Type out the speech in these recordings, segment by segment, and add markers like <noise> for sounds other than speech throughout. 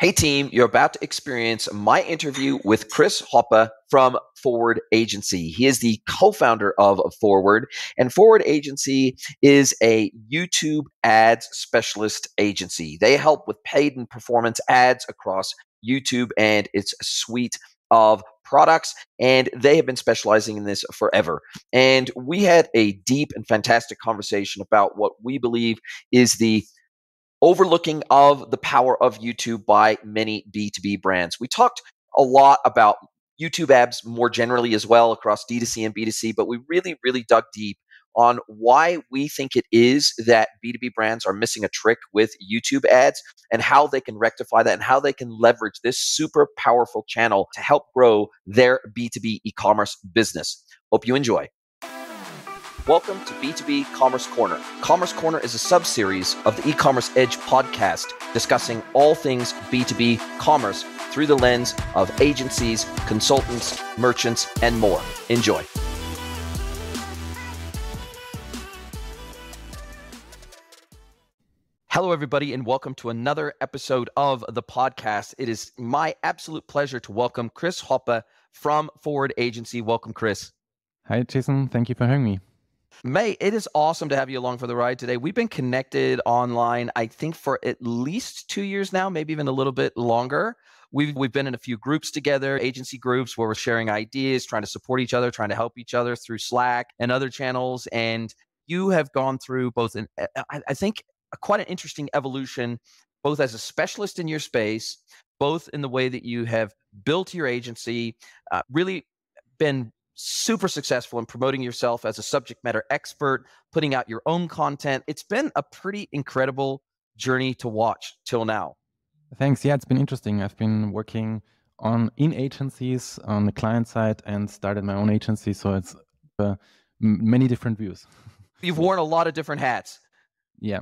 Hey, team, you're about to experience my interview with Chris Hoppe from Forwrd Agency. He is the co founder of Forwrd, and Forwrd Agency is a YouTube ads specialist agency. They help with paid and performance ads across YouTube and its suite of products, and they have been specializing in this forever. And we had a deep and fantastic conversation about what we believe is the overlooking of the power of YouTube by many B2B brands. We talked a lot about YouTube ads more generally as well across D2C and B2C, but we really, really dug deep on why we think it is that B2B brands are missing a trick with YouTube ads and how they can rectify that and how they can leverage this super powerful channel to help grow their B2B e commerce business. Hope you enjoy. Welcome to B2B Commerce Corner. Commerce Corner is a sub series of the e commerce edge podcast discussing all things B2B commerce through the lens of agencies, consultants, merchants, and more. Enjoy. Hello, everybody, and welcome to another episode of the podcast. It is my absolute pleasure to welcome Chris Hoppe from Forwrd Agency. Welcome, Chris. Hi, Jason. Thank you for having me. May, it is awesome to have you along for the ride today. We've been connected online, I think, for at least two years now, maybe even a little bit longer. We've we've been in a few groups together, agency groups where we're sharing ideas, trying to support each other, trying to help each other through Slack and other channels. And you have gone through both an I think quite an interesting evolution, both as a specialist in your space, both in the way that you have built your agency, uh, really been super successful in promoting yourself as a subject matter expert, putting out your own content. It's been a pretty incredible journey to watch till now. Thanks. Yeah, it's been interesting. I've been working on in agencies on the client side and started my own agency, so it's uh, many different views. You've <laughs> worn a lot of different hats. Yeah.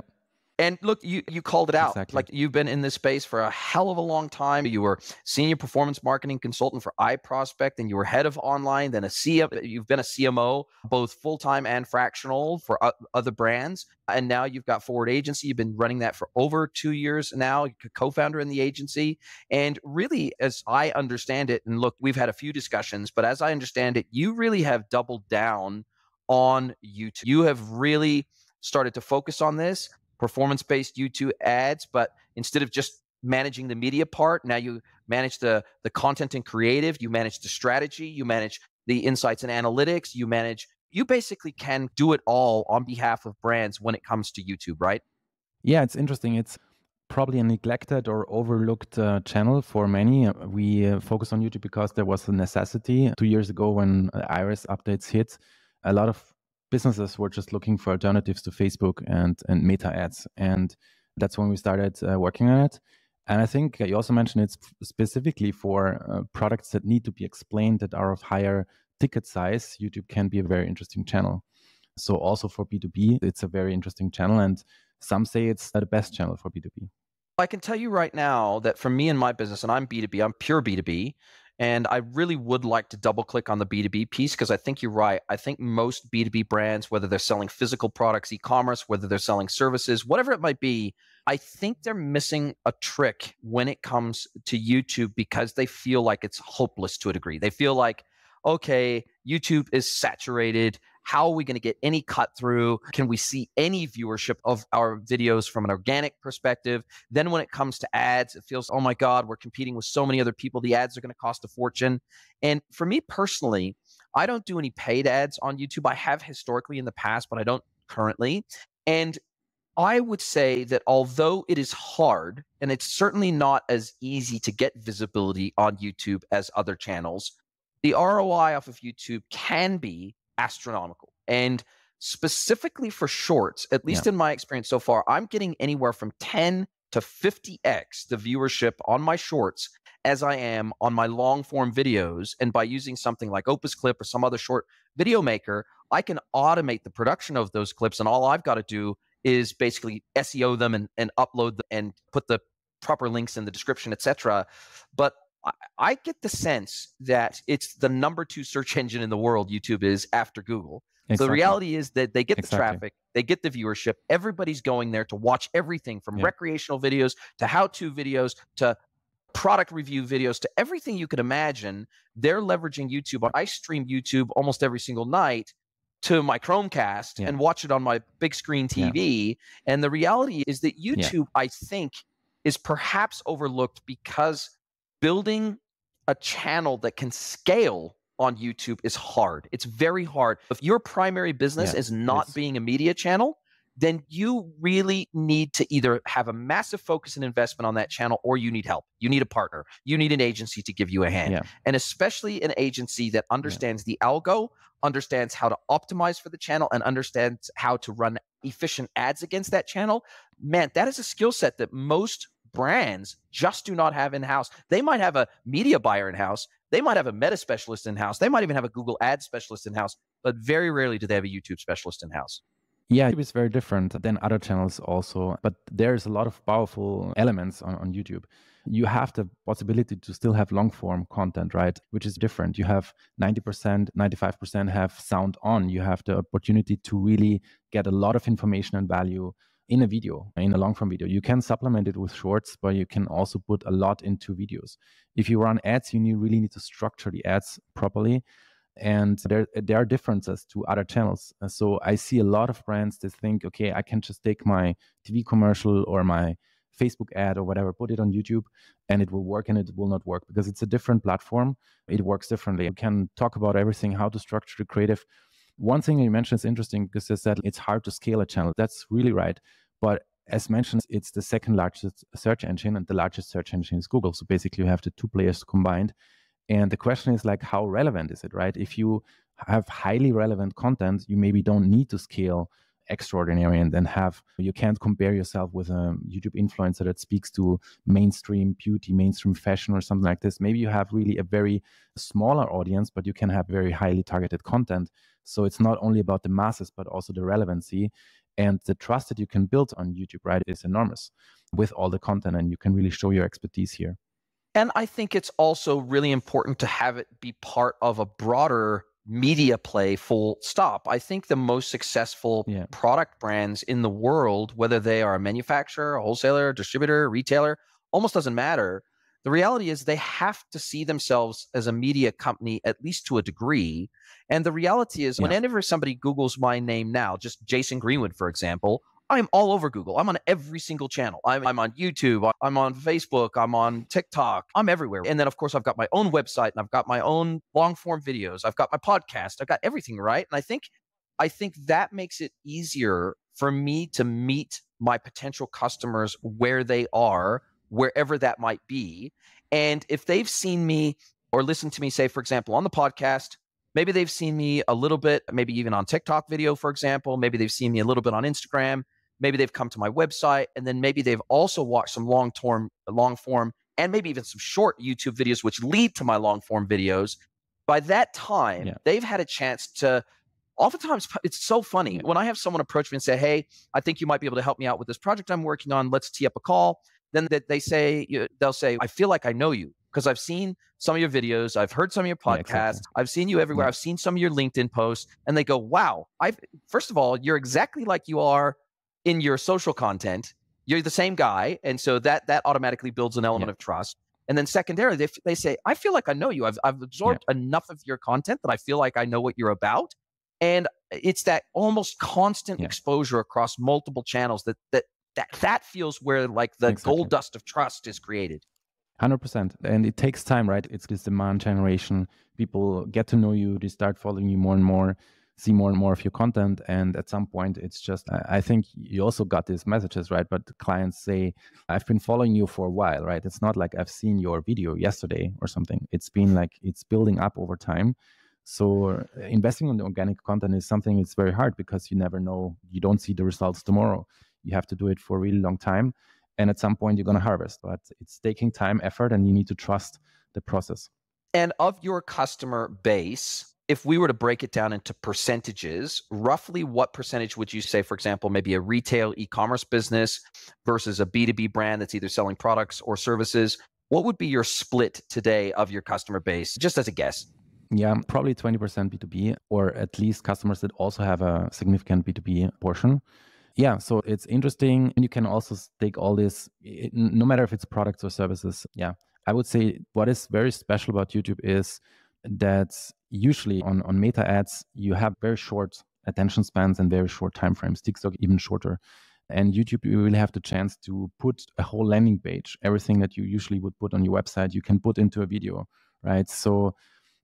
And look, you you called it out. Exactly. Like you've been in this space for a hell of a long time. You were senior performance marketing consultant for iProspect, and you were head of online. Then a CM, you've been a CMO, both full time and fractional for other brands. And now you've got Forwrd Agency. You've been running that for over two years now. Co-founder in the agency, and really, as I understand it, and look, we've had a few discussions, but as I understand it, you really have doubled down on YouTube. You have really started to focus on this performance based YouTube ads, but instead of just managing the media part, now you manage the the content and creative, you manage the strategy, you manage the insights and analytics, you manage you basically can do it all on behalf of brands when it comes to YouTube, right? Yeah, it's interesting. It's probably a neglected or overlooked uh, channel for many. Uh, we uh, focus on YouTube because there was a necessity. Two years ago, when uh, iOS updates hit, a lot of businesses were just looking for alternatives to Facebook and and Meta ads, and that's when we started uh, working on it. And I think you also mentioned it's specifically for uh, products that need to be explained that are of higher ticket size. YouTube can be a very interesting channel. So also for B2B, it's a very interesting channel, and some say it's the best channel for B2B. I can tell you right now that for me and my business, and I'm B2B, I'm pure B2B. And I really would like to double click on the B2B piece because I think you're right. I think most B2B brands, whether they're selling physical products, e commerce, whether they're selling services, whatever it might be, I think they're missing a trick when it comes to YouTube because they feel like it's hopeless to a degree. They feel like, okay, YouTube is saturated. How are we going to get any cut through? Can we see any viewership of our videos from an organic perspective? Then when it comes to ads, it feels, oh my God, we're competing with so many other people. The ads are going to cost a fortune. And for me personally, I don't do any paid ads on YouTube. I have historically in the past, but I don't currently. And I would say that although it is hard and it's certainly not as easy to get visibility on YouTube as other channels, the ROI off of YouTube can be astronomical. And specifically for shorts, at least yeah. in my experience so far, I'm getting anywhere from 10 to 50x the viewership on my shorts as I am on my long form videos. And by using something like Opus Clip or some other short video maker, I can automate the production of those clips. And all I've got to do is basically SEO them and, and upload them and put the proper links in the description, etc. But I, get the sense that it's the number two search engine in the world, YouTube is after Google. Exactly. So the reality is that they get the exactly. traffic, they get the viewership. Everybody's going there to watch everything from yeah. recreational videos to how to videos to product review videos to everything you could imagine. They're leveraging YouTube. I stream YouTube almost every single night to my Chromecast yeah. and watch it on my big screen TV. Yeah. And the reality is that YouTube. I think, is perhaps overlooked because building a channel that can scale on YouTube is hard. It's very hard. If your primary business is not being a media channel, then you really need to either have a massive focus and investment on that channel or you need help. You need a partner. You need an agency to give you a hand. Yeah. And especially an agency that understands yeah. the algo, understands how to optimize for the channel, and understands how to run efficient ads against that channel. Man, that is a skill set that most brands just do not have in house. They might have a media buyer in house. They might have a meta specialist in house. They might even have a Google ad specialist in house, but very rarely do they have a YouTube specialist in house. Yeah, is very different than other channels also, but there's a lot of powerful elements on, on YouTube. You have the possibility to still have long form content, right? Which is different. You have 90%, 95% have sound on. You have the opportunity to really get a lot of information and value in a video, in a long form video. You can supplement it with shorts, but you can also put a lot into videos. If you run ads, you need, really need to structure the ads properly and there there are differences to other channels. So I see a lot of brands that think, okay, I can just take my TV commercial or my Facebook ad or whatever, put it on YouTube, and it will work and it will not work because it's a different platform. It works differently. You can talk about everything, how to structure the creative. One thing you mentioned is interesting because you said it's hard to scale a channel. That's really right. But as mentioned, it's the second largest search engine, and the largest search engine is Google. So basically, you have the two players combined. And the question is like, how relevant is it, right? If you have highly relevant content, you maybe don't need to scale extraordinary and then have you can't compare yourself with a youtube influencer that speaks to mainstream beauty mainstream fashion or something like this maybe you have really a very smaller audience but you can have very highly targeted content so it's not only about the masses but also the relevancy and the trust that you can build on youtube right is enormous with all the content and you can really show your expertise here and I think it's also really important to have it be part of a broader media play full stop. I think the most successful yeah. product brands in the world, whether they are a manufacturer, a wholesaler, distributor, retailer, almost doesn't matter. The reality is they have to see themselves as a media company, at least to a degree. And the reality is, yeah. whenever somebody Googles my name now, just Jason Greenwood, for example, I'm all over Google. I'm on every single channel. I'm, I'm, on YouTube. I'm on Facebook. I'm on TikTok. I'm everywhere. And then, of course, I've got my own website and I've got my own long form videos. I've got my podcast. I've got everything right. And I think, I think that makes it easier for me to meet my potential customers where they are, wherever that might be. And if they've seen me or listened to me, say, for example, on the podcast, maybe they've seen me a little bit, maybe even on TikTok video, for example. Maybe they've seen me a little bit on Instagram maybe they've come to my website and then maybe they've also watched some long term long form and maybe even some short youtube videos which lead to my long form videos by that time yeah. they've had a chance to oftentimes it's so funny when i have someone approach me and say hey i think you might be able to help me out with this project i'm working on let's tee up a call then that they say they'll say i feel like i know you because I've seen some of your videos, I've heard some of your podcasts, yeah, exactly. I've seen you everywhere, yeah. I've seen some of your LinkedIn posts, and they go, "Wow, I first of all, you're exactly like you are in your social content, you're the same guy, and so that that automatically builds an element yeah. of trust. And then secondarily, they, they say, I feel like I know you. I've, I've absorbed yeah. enough of your content that I feel like I know what you're about. And uh, it's that almost constant yeah. exposure across multiple channels that that that that feels where like the exactly. gold dust of trust is created. 100% and it takes time right? It's this demand generation. People get to know you. They start following you more and more see more and more of your content. And at some point it's just i think you also got these messages right? But clients say i've been following you for a while right? It's not like i've seen your video yesterday or something. It's been like it's building up over time. So uh, investing in the organic content is something it's very hard because you never know. You don't see the results tomorrow you have to do it for a really long time and at some point you're going to harvest but it's taking time effort and you need to trust the process and of your customer base if we were to break it down into percentages, roughly what percentage would you say, for example, maybe a retail e commerce business versus a B2B brand that's either selling products or services? What would be your split today of your customer base, just as a guess? Yeah, probably 20% B2B, or at least customers that also have a significant B2B portion. Yeah, so it's interesting. And you can also take all this, no matter if it's products or services. Yeah, I would say what is very special about YouTube is that usually on, on meta ads, you have very short attention spans and very short time frames, TikTok even shorter. And YouTube, you really have the chance to put a whole landing page, everything that you usually would put on your website, you can put into a video, right? So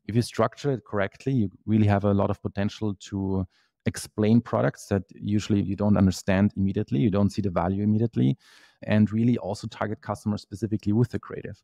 if you structure it correctly, you really have a lot of potential to explain products that usually you don't understand immediately, you don't see the value immediately, and really also target customers specifically with the creative.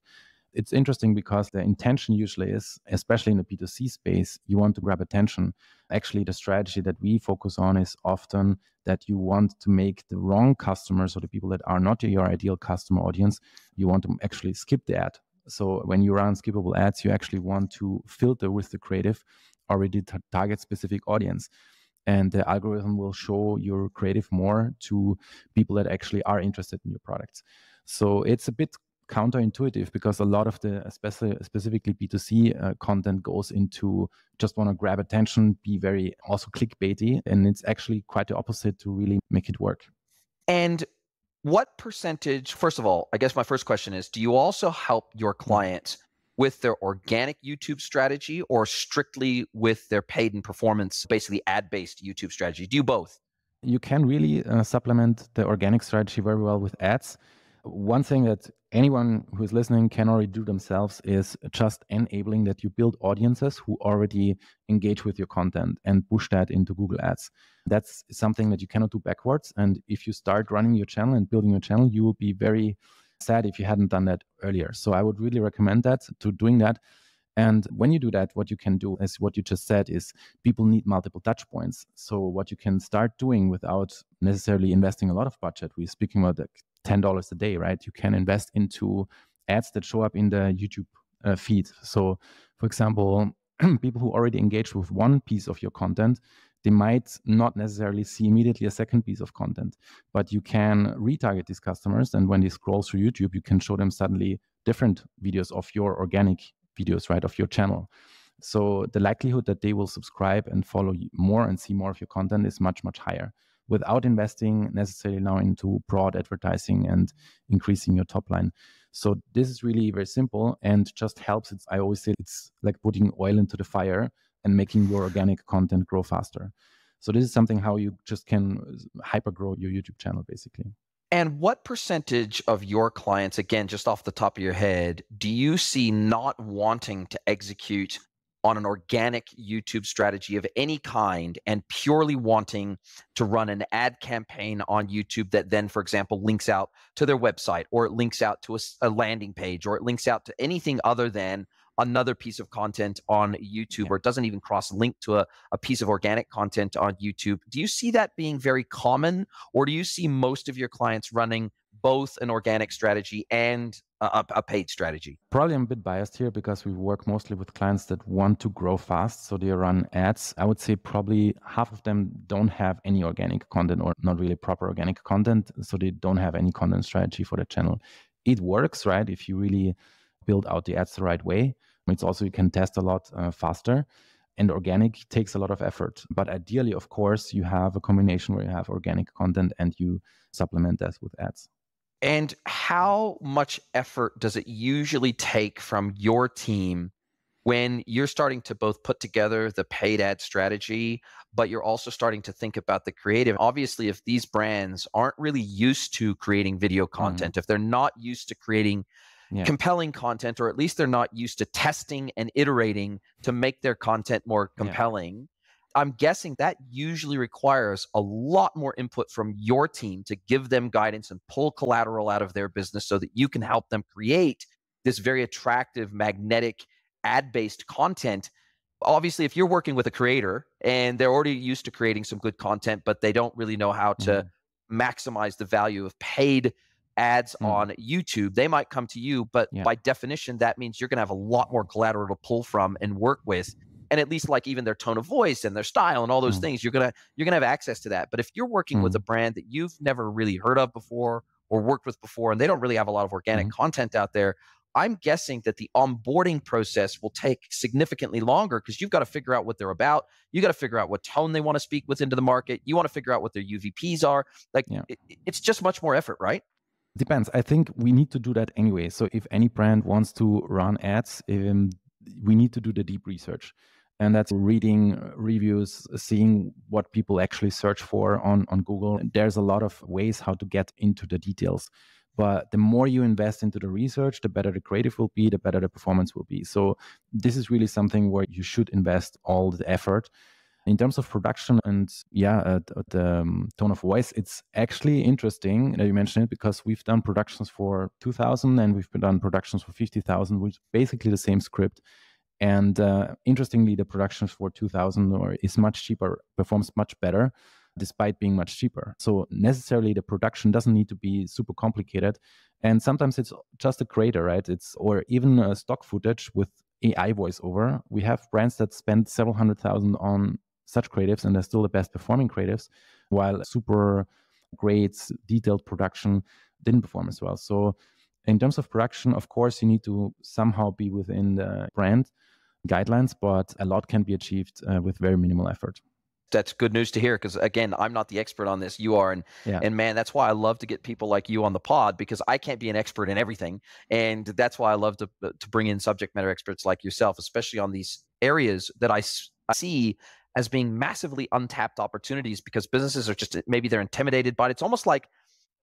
It's interesting because the intention usually is, especially in the B2C space, you want to grab attention. Actually, the strategy that we focus on is often that you want to make the wrong customers or the people that are not your ideal customer audience, you want to actually skip the ad. So when you run skippable ads, you actually want to filter with the creative already target specific audience and the algorithm will show your creative more to people that actually are interested in your products. So it's a bit counterintuitive because a lot of the especially specifically b2c uh, content goes into just want to grab attention be very also clickbaity and it's actually quite the opposite to really make it work and what percentage first of all i guess my first question is do you also help your mm-hmm. clients with their organic youtube strategy or strictly with their paid and performance basically ad based youtube strategy do you both you can really uh, supplement the organic strategy very well with ads one thing that anyone who is listening can already do themselves is just enabling that you build audiences who already engage with your content and push that into Google Ads. That's something that you cannot do backwards. And if you start running your channel and building your channel, you will be very sad if you hadn't done that earlier. So I would really recommend that to doing that. And when you do that, what you can do, is what you just said, is people need multiple touch points. So what you can start doing without necessarily investing a lot of budget, we're speaking about like $10 a day, right? You can invest into ads that show up in the YouTube uh, feed. So, for example, <clears throat> people who already engage with one piece of your content, they might not necessarily see immediately a second piece of content, but you can retarget these customers. And when they scroll through YouTube, you can show them suddenly different videos of your organic videos, right, of your channel. So the likelihood that they will subscribe and follow more and see more of your content is much, much higher without investing necessarily now into broad advertising and increasing your top line. So this is really very simple and just helps. It's I always say it's like putting oil into the fire and making your organic content grow faster. So this is something how you just can uh, hyper grow your YouTube channel basically. And what percentage of your clients, again, just off the top of your head, do you see not wanting to execute on an organic YouTube strategy of any kind and purely wanting to run an ad campaign on YouTube that then, for example, links out to their website or it links out to a, a landing page or it links out to anything other than another piece of content on YouTube or it doesn't even cross link to a, a piece of organic content on YouTube. Do you see that being very common or do you see most of your clients running both an organic strategy and a, a, paid strategy? Probably I'm a bit biased here because we work mostly with clients that want to grow fast. So they run ads. I would say probably half of them don't have any organic content or not really proper organic content. So they don't have any content strategy for the channel. It works, right? If you really build out the ads the right way. It's also, you can test a lot uh, faster and organic takes a lot of effort. But ideally, of course, you have a combination where you have organic content and you supplement that with ads. And how much effort does it usually take from your team when you're starting to both put together the paid ad strategy, but you're also starting to think about the creative? Obviously, if these brands aren't really used to creating video mm-hmm. content, mm. if they're not used to creating yeah. compelling content, or at least they're not used to testing and iterating to make their content more compelling, I'm guessing that usually requires a lot more input from your team to give them guidance and pull collateral out of their business so that you can help them create this very attractive, magnetic, ad based content. Obviously, if you're working with a creator and they're already used to creating some good content, but they don't really know how to mm-hmm. maximize the value of paid ads mm-hmm. on YouTube, they might come to you. But yeah. by definition, that means you're going to have a lot more collateral to pull from and work with and at least like even their tone of voice and their style and all those mm. things you're gonna you're gonna have access to that but if you're working mm. with a brand that you've never really heard of before or worked with before and they don't really have a lot of organic mm. content out there I'm guessing that the onboarding process will take significantly longer because you've got to figure out what they're about. You got to figure out what tone they want to speak with into the market. You want to figure out what their UVPs are. Like yeah. it, it's just much more effort, right? Depends. I think we need to do that anyway. So if any brand wants to run ads, um, we need to do the deep research. And that's reading reviews, seeing what people actually search for on, on Google. There's a lot of ways how to get into the details. But the more you invest into the research, the better the creative will be, the better the performance will be. So this is really something where you should invest all the effort. In terms of production and yeah, uh, the um, tone of voice, it's actually interesting that you mentioned it because we've done productions for 2000 and we've done productions for 50,000, which basically the same script. And uh, interestingly, the productions for 2000 is much cheaper, performs much better despite being much cheaper. So necessarily the production doesn't need to be super complicated. And sometimes it's just a creator, right? It's or even a stock footage with AI voiceover. We have brands that spend several hundred thousand on such creatives and they're still the best performing creatives, while super great detailed production didn't perform as well. So in terms of production, of course, you need to somehow be within the brand guidelines, but a lot can be achieved uh, with very minimal effort that's good news to hear because again i'm not the expert on this you are and yeah. and man that's why i love to get people like you on the pod because i can't be an expert in everything and that's why i love to to bring in subject matter experts like yourself especially on these areas that i, I see as being massively untapped opportunities because businesses are just maybe they're intimidated by it it's almost like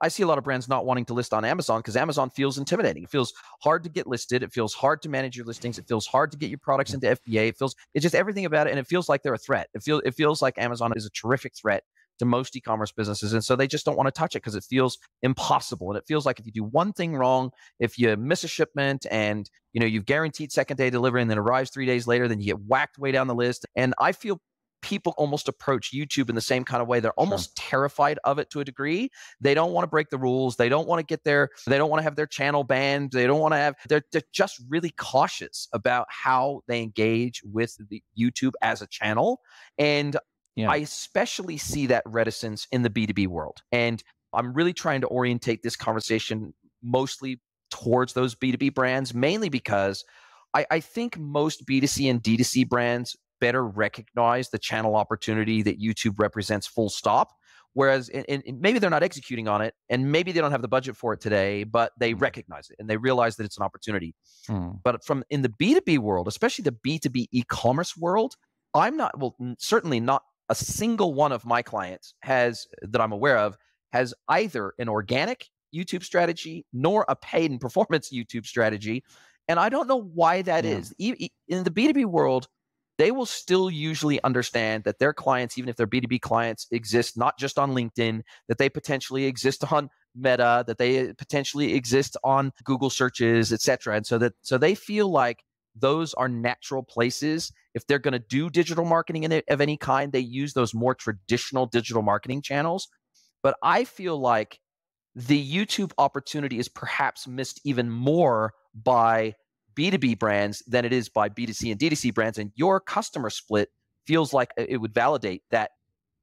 I see a lot of brands not wanting to list on Amazon because Amazon feels intimidating. It feels hard to get listed. It feels hard to manage your listings. It feels hard to get your products into FBA. It feels it's just everything about it, and it feels like they're a threat. It feels it feels like Amazon is a terrific threat to most e-commerce businesses, and so they just don't want to touch it because it feels impossible. And it feels like if you do one thing wrong, if you miss a shipment, and you know you've guaranteed second day delivery, and then arrives three days later, then you get whacked way down the list. And I feel people almost approach YouTube in the same kind of way. They're almost sure. terrified of it to a degree. They don't want to break the rules. They don't want to get their, they don't want to have their channel banned. They don't want to have, they're, they're just really cautious about how they engage with the YouTube as a channel. And yeah. I especially see that reticence in the B2B world. And I'm really trying to orientate this conversation mostly towards those B2B brands, mainly because I, I think most B2C and D2C brands better recognize the channel opportunity that YouTube represents full stop. Whereas and, and maybe they're not executing on it and maybe they don't have the budget for it today, but they mm. recognize it and they realize that it's an opportunity. Mm. But from in the B2B world, especially the B2B e-commerce world, I'm not well certainly not a single one of my clients has that I'm aware of has either an organic YouTube strategy nor a paid and <laughs> performance YouTube strategy. And I don't know why that yeah. is. In the B2B world, they will still usually understand that their clients, even if they're B2B clients, exist not just on LinkedIn, that they potentially exist on Meta, that they potentially exist on Google searches, etc. And so that so they feel like those are natural places. If they're going to do digital marketing of any kind, they use those more traditional digital marketing channels. But I feel like the YouTube opportunity is perhaps missed even more by B2B brands than it is by B2C and D2C brands. And your customer split feels like uh, it would validate that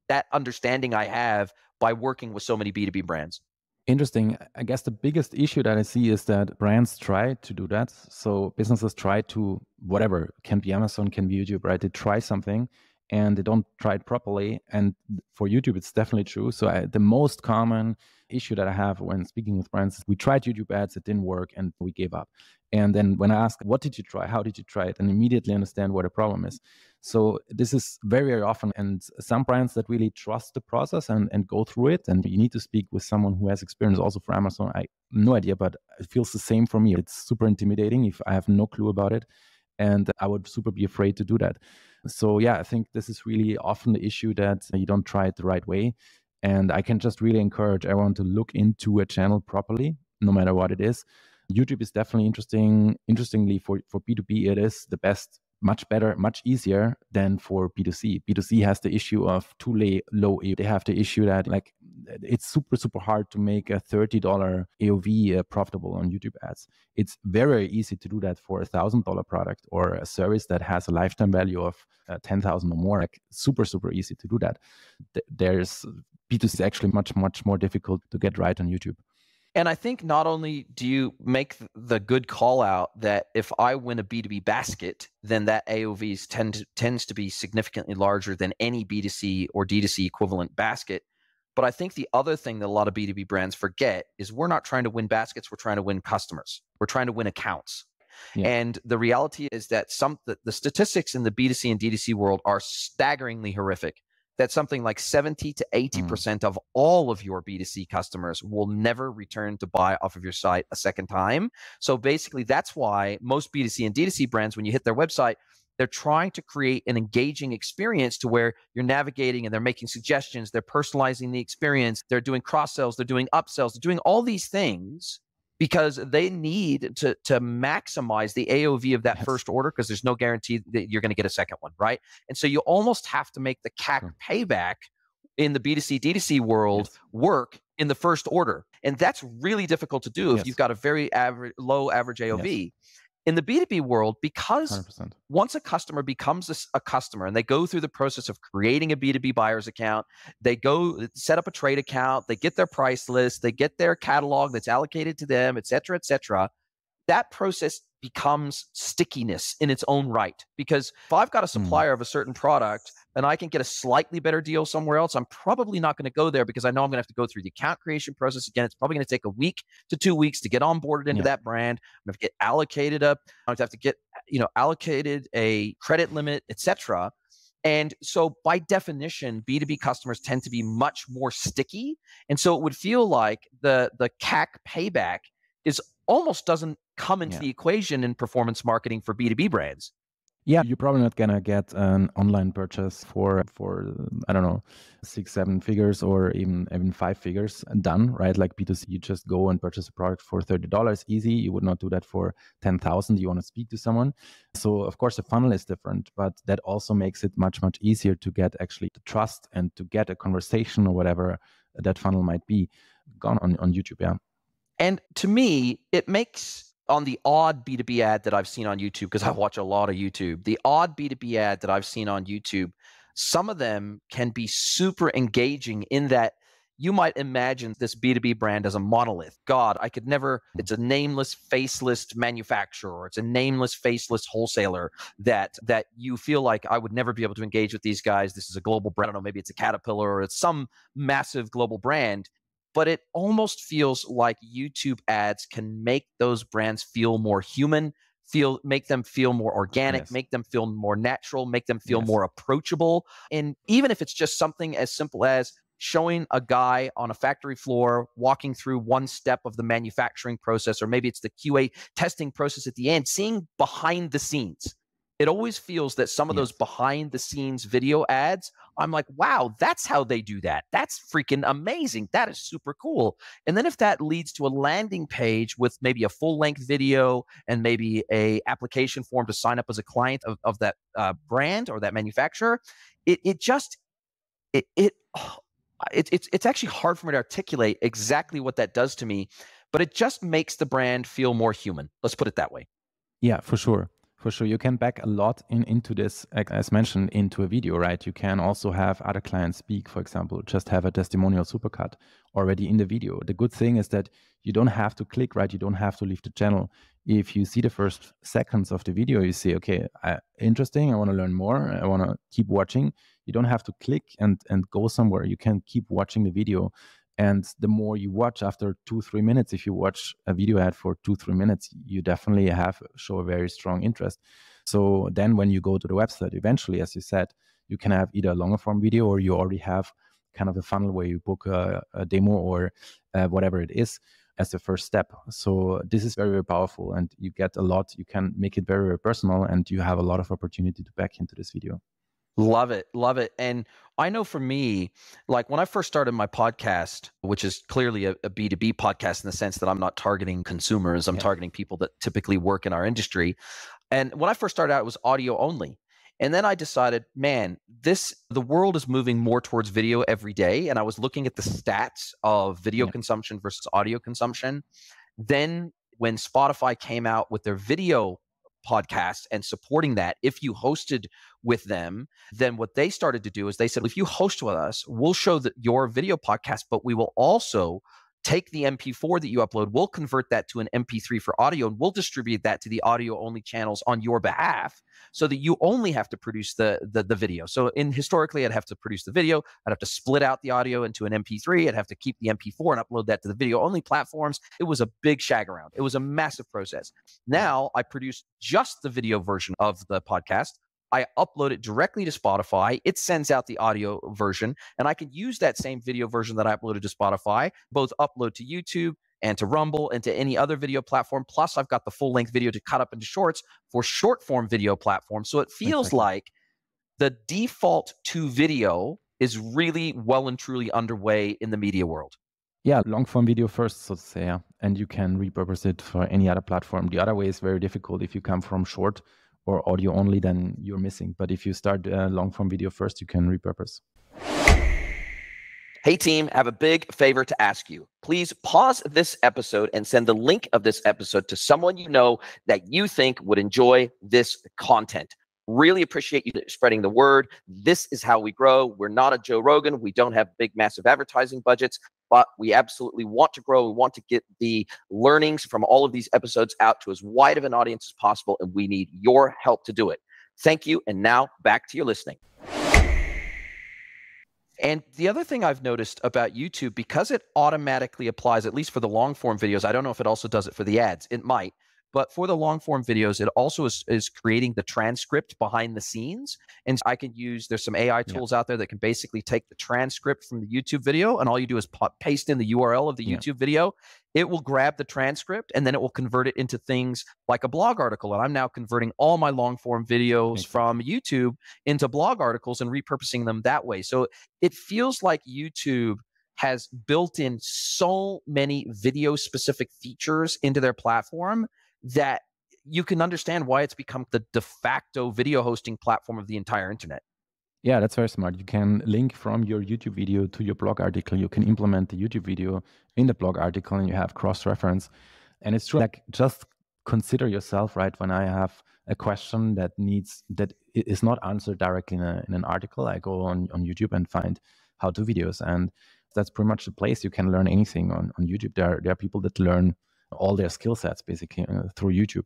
that understanding I have by working with so many B2B brands. Interesting. I guess the biggest issue that I see is that brands try to do that. So businesses try to whatever can be Amazon, can be YouTube, right? They try something and they don't try it properly. And for YouTube, it's definitely true. So I, the most common issue that I have when speaking with brands is we tried YouTube ads, it didn't work, and we gave up. And then when I ask, what did you try? How did you try it? And immediately understand what the problem is. So this is very, very often. And some brands that really trust the process and, and go through it. And you need to speak with someone who has experience also for Amazon. I no idea, but it feels the same for me. It's super intimidating if I have no clue about it. And I would super be afraid to do that. So yeah, I think this is really often the issue that you don't try it the right way. And I can just really encourage everyone to look into a channel properly, no matter what it is. YouTube is definitely interesting. Interestingly, for, for B2B, it is the best, much better, much easier than for B2C. B2C has the issue of too low AOV. They have the issue that like it's super, super hard to make a $30 AOV uh, profitable on YouTube ads. It's very easy to do that for a $1,000 product or a service that has a lifetime value of uh, 10,000 or more. Like super, super easy to do that. There's B2C actually much, much more difficult to get right on YouTube. And I think not only do you make the good call out that if I win a B2B basket, then that AOV tend to, tends to be significantly larger than any B2C or D2C equivalent basket. But I think the other thing that a lot of B2B brands forget is we're not trying to win baskets, we're trying to win customers. We're trying to win accounts. Yeah. And the reality is that some the, the statistics in the B2C and D2C world are staggeringly horrific that something like 70 to 80% mm. of all of your B2C customers will never return to buy off of your site a second time. So basically, that's why most B2C and D2C brands, when you hit their website, they're trying to create an engaging experience to where you're navigating and they're making suggestions, they're personalizing the experience, they're doing cross sells, they're doing upsells, they're doing all these things because they need to to maximize the AOV of that yes. first order because there's no guarantee that you're going to get a second one, right? And so you almost have to make the CAC sure. payback in the B2C D2C world yes. work in the first order. And that's really difficult to do yes. if you've got a very average low average AOV in the B2B world, because 100%. once a customer becomes a, a, customer and they go through the process of creating a B2B buyer's account, they go uh, set up a trade account, they get their price list, they get their catalog that's allocated to them, et cetera, et cetera. That process becomes stickiness in its own right. Because if I've got a hmm. supplier mm. of a certain product and I can get a slightly better deal somewhere else, I'm probably not going to go there because I know I'm going to have to go through the account creation process again. It's probably going to take a week to two weeks to get onboarded into yeah. that brand. I'm going to get allocated up. I'm going to have to get, you know, allocated a credit limit, etc. And so by definition, B2B customers tend to be much more sticky. And so it would feel like the the CAC payback is almost doesn't come into yeah. the equation in performance marketing for B2B brands. Yeah, you're probably not gonna get an online purchase for for I don't know six seven figures or even even five figures done right. Like B2C, you just go and purchase a product for thirty dollars, easy. You would not do that for ten thousand. You want to speak to someone, so of course the funnel is different, but that also makes it much much easier to get actually the trust and to get a conversation or whatever that funnel might be gone on on YouTube. Yeah, and to me, it makes on the odd B2B ad that I've seen on YouTube, because I watch a lot of YouTube, the odd B2B ad that I've seen on YouTube, some of them can be super engaging in that you might imagine this B2B brand as a monolith. God, I could never, it's a nameless, faceless manufacturer, or it's a nameless, faceless wholesaler that that you feel like I would never be able to engage with these guys. This is a global brand. I don't know, maybe it's a Caterpillar or it's some massive global brand but it almost feels like YouTube ads can make those brands feel more human, feel make them feel more organic, yes. make them feel more natural, make them feel yes. more approachable. And even if it's just something as simple as showing a guy on a factory floor walking through one step of the manufacturing process or maybe it's the QA testing process at the end, seeing behind the scenes it always feels that some of those behind the scenes video ads, I'm like, wow, that's how they do that. That's freaking amazing. That is super cool. And then if that leads to a landing page with maybe a full length video and maybe a application form to sign up as a client of, of that uh, brand or that manufacturer, it, it just, it, it, oh, it, it's, it's actually hard for me to articulate exactly what that does to me, but it just makes the brand feel more human. Let's put it that way. Yeah, for sure for sure you can back a lot in into this as mentioned into a video right? You can also have other clients speak for example just have a testimonial supercut already in the video. The good thing is that you don't have to click right? You don't have to leave the channel. If you see the first seconds of the video you say okay interesting i want to learn more i want to keep watching. You don't have to click and and go somewhere. You can keep watching the video and the more you watch after two three minutes if you watch a video ad for two three minutes you definitely have show a very strong interest. So then when you go to the website eventually as you said you can have either a longer form video or you already have kind of a funnel where you book a, a demo or uh, whatever it is as the first step. So this is very very powerful and you get a lot. You can make it very very personal and you have a lot of opportunity to back into this video Love it. Love it. And I know for me, like when I first started my podcast, which is clearly a a B2B podcast in the sense that I'm not targeting consumers, I'm yeah. targeting people that typically work in our industry. And when I first started out, it was audio only. And then I decided, man, this the world is moving more towards video every day. And I was looking at the stats of video yeah. consumption versus audio consumption. Then when Spotify came out with their video podcast and supporting that if you hosted with them then what they started to do is they said if you host with us we'll show that your video podcast but we will also take the MP4 that you upload, we'll convert that to an MP3 for audio, and we'll distribute that to the audio only channels on your behalf so that you only have to produce the, the, the video. So in historically, I'd have to produce the video, I'd have to split out the audio into an MP3, I'd have to keep the MP4 and upload that to the video only platforms. It was a big shag around. It was a massive process. Now I produce just the video version of the podcast. I upload it directly to Spotify. It sends out the audio version, and I can use that same video version that I uploaded to Spotify, both upload to YouTube and to Rumble and to any other video platform. Plus, I've got the full length video to cut up into shorts for short form video platforms. So it feels exactly. like the default to video is really well and truly underway in the media world. Yeah, long form video first, so to say, yeah. and you can repurpose it for any other platform. The other way is very difficult if you come from short or audio only, then you're missing. But if you start uh, long form video first, you can repurpose. Hey, team, I have a big favor to ask you. Please pause this episode and send the link of this episode to someone you know that you think would enjoy this content. Really appreciate you spreading the word. This is how we grow. We're not a Joe Rogan. We don't have big, massive advertising budgets, but we absolutely want to grow. We want to get the learnings from all of these episodes out to as wide of an audience as possible, and we need your help to do it. Thank you. And now back to your listening. And the other thing I've noticed about YouTube, because it automatically applies, at least for the long form videos, I don't know if it also does it for the ads. It might. But for the long form videos, it also is, is creating the transcript behind the scenes. And I can use, there's some AI tools yeah. out there that can basically take the transcript from the YouTube video, and all you do is paste in the URL of the yeah. YouTube video. It will grab the transcript and then it will convert it into things like a blog article. And I'm now converting all my long form videos from YouTube into blog articles and repurposing them that way. So it feels like YouTube has built in so many video specific features into their platform that you can understand why it's become the de facto video hosting platform of the entire internet. Yeah, that's very smart. You can link from your YouTube video to your blog article. You can implement the YouTube video in the blog article and you have cross reference. And it's true, like just consider yourself, right? When I have a question that needs, that is not answered directly in, a, in an article, I go on, on YouTube and find how to videos. And that's pretty much the place you can learn anything on, on YouTube. There, there are people that learn all their skill sets basically uh, through YouTube.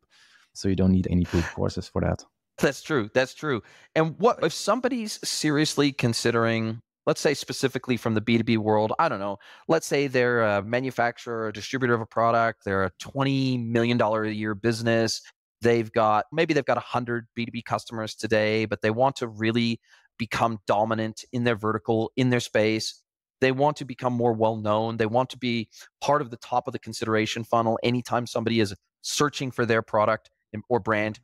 So you don't need any paid <sighs> courses for that. That's true. That's true. And what if somebody's seriously considering, let's say specifically from the B2B world, I don't know, let's say they're a manufacturer, a distributor of a product, they're a $20 million a year business. They've got maybe they've got 100 B2B customers today, but they want to really become dominant in their vertical, in their space. They want to become more well known. They want to be part of the top of the consideration funnel anytime somebody is searching for their product or brand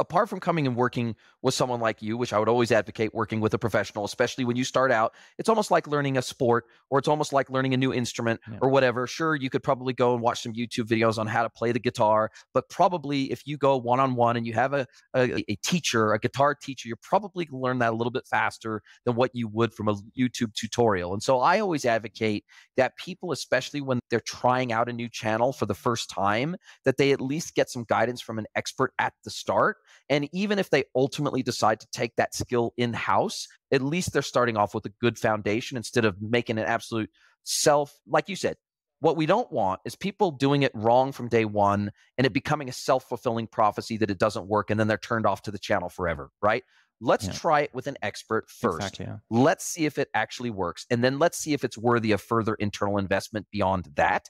apart from coming and working with someone like you, which I would always advocate working with a professional, especially when you start out, it's almost like learning a sport or it's almost like learning a new instrument yeah. or whatever. Sure, you could probably go and watch some YouTube videos on how to play the guitar, but probably if you go one on one and you have a, a, a, teacher, a guitar teacher, you're probably going to learn that a little bit faster than what you would from a YouTube tutorial. And so I always advocate that people, especially when they're trying out a new channel for the first time, that they at least get some guidance from an expert at the start and even if they ultimately decide to take that skill in house, at least they're starting off with a good foundation instead of making an absolute self, like you said. What we don't want is people doing it wrong from day one and it becoming a self fulfilling prophecy that it doesn't work and then they're turned off to the channel forever, right? Let's yeah. try it with an expert first. Exactly, yeah. Let's see if it actually works. And then let's see if it's worthy of further internal investment beyond that.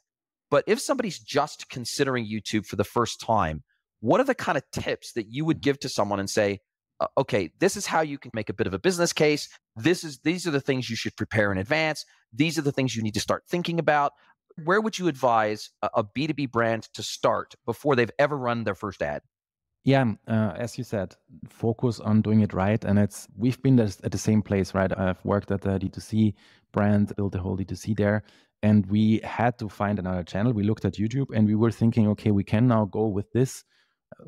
But if somebody's just considering YouTube for the first time, what are the kind of tips that you would give to someone and say okay this is how you can make a bit of a business case. This is these are the things you should prepare in advance. These are the things you need to start thinking about. Where would you advise a, a b2b brand to start before they've ever run their first ad? Yeah uh, as you said focus on doing it right and it's we've been at the same place right? I've worked at the d2c brand built a whole d2c there and we had to find another channel. We looked at youtube and we were thinking okay we can now go with this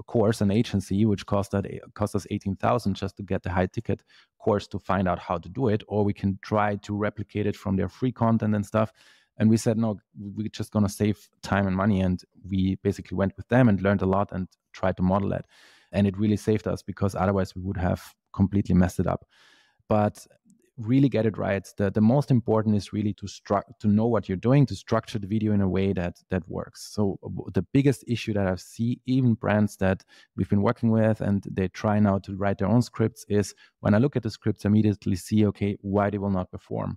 course an agency which cost that cost us 18000 just to get the high ticket course to find out how to do it or we can try to replicate it from their free content and stuff. And we said no we're just going to save time and money and we basically went with them and learned a lot and tried to model it. And it really saved us because otherwise we would have completely messed it up. But really get it right. The, the most important is really to stru- to know what you're doing, to structure the video in a way that that works. So uh, the biggest issue that I see, even brands that we've been working with and they try now to write their own scripts, is when I look at the scripts, I immediately see, okay, why they will not perform.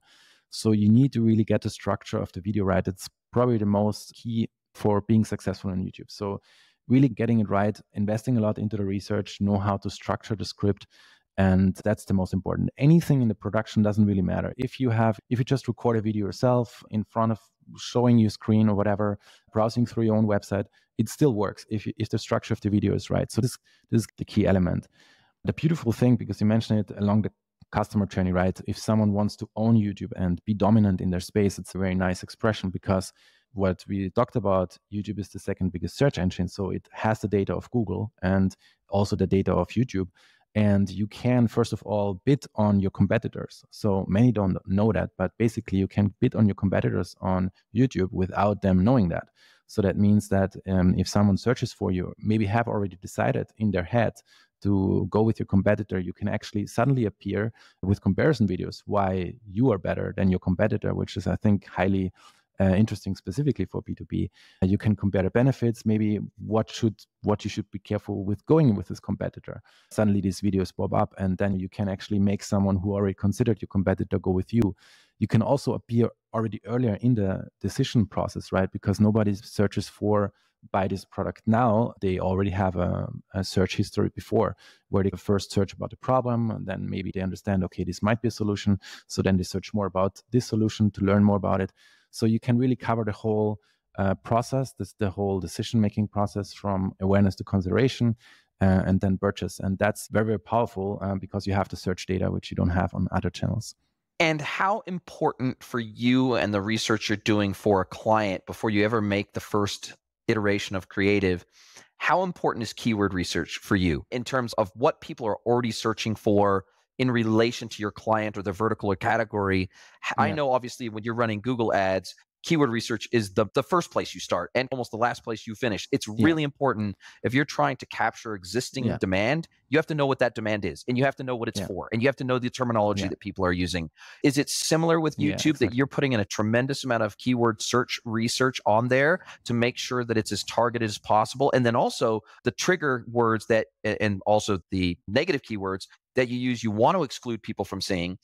So you need to really get the structure of the video right. It's probably the most key for being successful on YouTube. So really getting it right, investing a lot into the research, know how to structure the script, and that's the most important. Anything in the production doesn't really matter. If you have if you just record a video yourself in front of showing your screen or whatever browsing through your own website it still works if, if the structure of the video is right. So this, this is the key element. The beautiful thing because you mentioned it along the customer journey right? If someone wants to own youtube and be dominant in their space it's a very nice expression because what we talked about youtube is the second biggest search engine. So it has the data of google and also the data of youtube and you can first of all bid on your competitors. So many don't know that but basically you can bid on your competitors on youtube without them knowing that. So that means that um, if someone searches for you maybe have already decided in their head to go with your competitor you can actually suddenly appear with comparison videos why you are better than your competitor which is i think highly uh, interesting specifically for B2B. Uh, you can compare the benefits, maybe what should what you should be careful with going with this competitor. Suddenly these videos pop up and then you can actually make someone who already considered your competitor go with you. You can also appear already earlier in the decision process, right? Because nobody searches for buy this product now, they already have a, a, search history before where they first search about the problem and then maybe they understand, okay, this might be a solution. So then they search more about this solution to learn more about it. So you can really cover the whole uh, process, this the whole decision making process from awareness to consideration. Uh, and then purchase. And that's very, very powerful um, because you have the search data, which you don't have on other channels. And how important for you and the research you're doing for a client before you ever make the first iteration of creative? How important is keyword research for you in terms of what people are already searching for? In relation to your client or the vertical or category. Yeah. I know obviously when you're running Google ads, keyword research is the, the first place you start and almost the last place you finish. It's yeah. really important if you're trying to capture existing yeah. demand, you have to know what that demand is and you have to know what it's yeah. for and you have to know the terminology that people are using. Is it similar with YouTube exactly. that you're putting in a tremendous amount of keyword search research on there to make sure that it's as targeted as possible? And then also the trigger words that, and also the negative keywords that you use, you want to exclude people from seeing.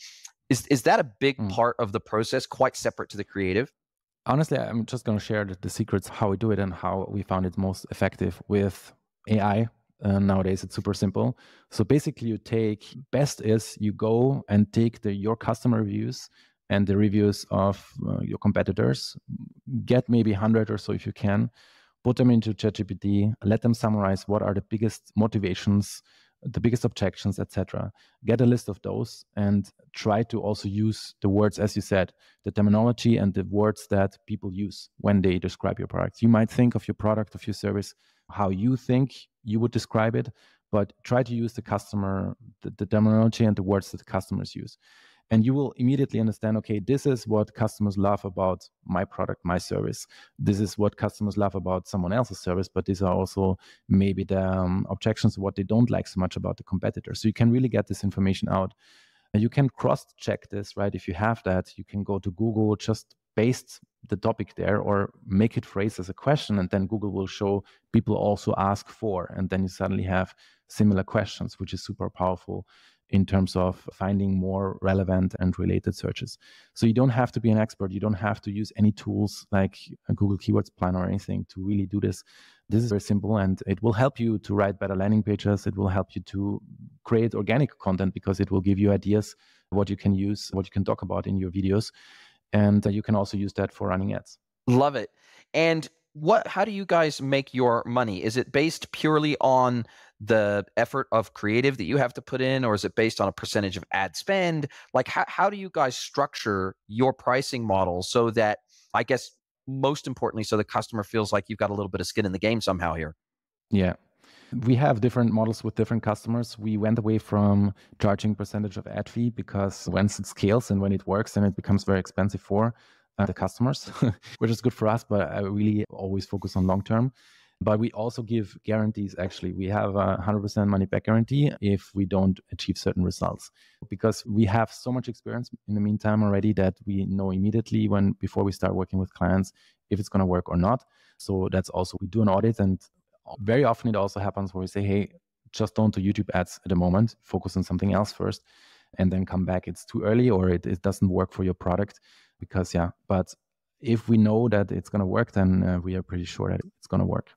Is, is that a big mm. part of the process, quite separate to the creative? honestly, I'm just going to share the, the, secrets how we do it and how we found it most effective with AI. Uh, nowadays, it's super simple. So basically, you take best is you go and take the your customer reviews and the reviews of uh, your competitors. Get maybe 100 or so if you can. Put them into ChatGPT. Let them summarize what are the biggest motivations the biggest objections, etc. Get a list of those and try to also use the words, as you said, the terminology and the words that people use when they describe your product. You might think of your product, of your service, how you think you would describe it, but try to use the customer, the, the terminology and the words that the customers use and you will immediately understand okay this is what customers love about my product my service. This is what customers love about someone else's service but these are also maybe the um, objections what they don't like so much about the competitor. So you can really get this information out. And you can cross check this right? If you have that you can go to google just paste the topic there or make it phrase as a question and then google will show people also ask for and then you suddenly have similar questions which is super powerful in terms of finding more relevant and related searches. So you don't have to be an expert. You don't have to use any tools like a Google Keywords Planner or anything to really do this. This is very simple and it will help you to write better landing pages. It will help you to create organic content because it will give you ideas what you can use, what you can talk about in your videos. And uh, you can also use that for running ads. Love it. And what how do you guys make your money? Is it based purely on the effort of creative that you have to put in or is it based on a percentage of ad spend? Like how, how do you guys structure your pricing model so that i guess most importantly so the customer feels like you've got a little bit of skin in the game somehow here? Yeah. We have different models with different customers. We went away from charging percentage of ad fee because once it scales and when it works then it becomes very expensive for Ah. the customers <laughs> which is good for us but i really always focus on long term. But we also give guarantees actually. We have a 100% money back guarantee if we don't achieve certain results. Because we have so much experience in the meantime already that we know immediately when before we start working with clients if it's going to work or not. So that's also we do an audit and very often it also happens where we say hey just don't do youtube ads at the moment. Focus on something else first and then come back. It's too early or it, it doesn't work for your product because yeah but if we know that it's going to work then uh, we are pretty sure that it's going to work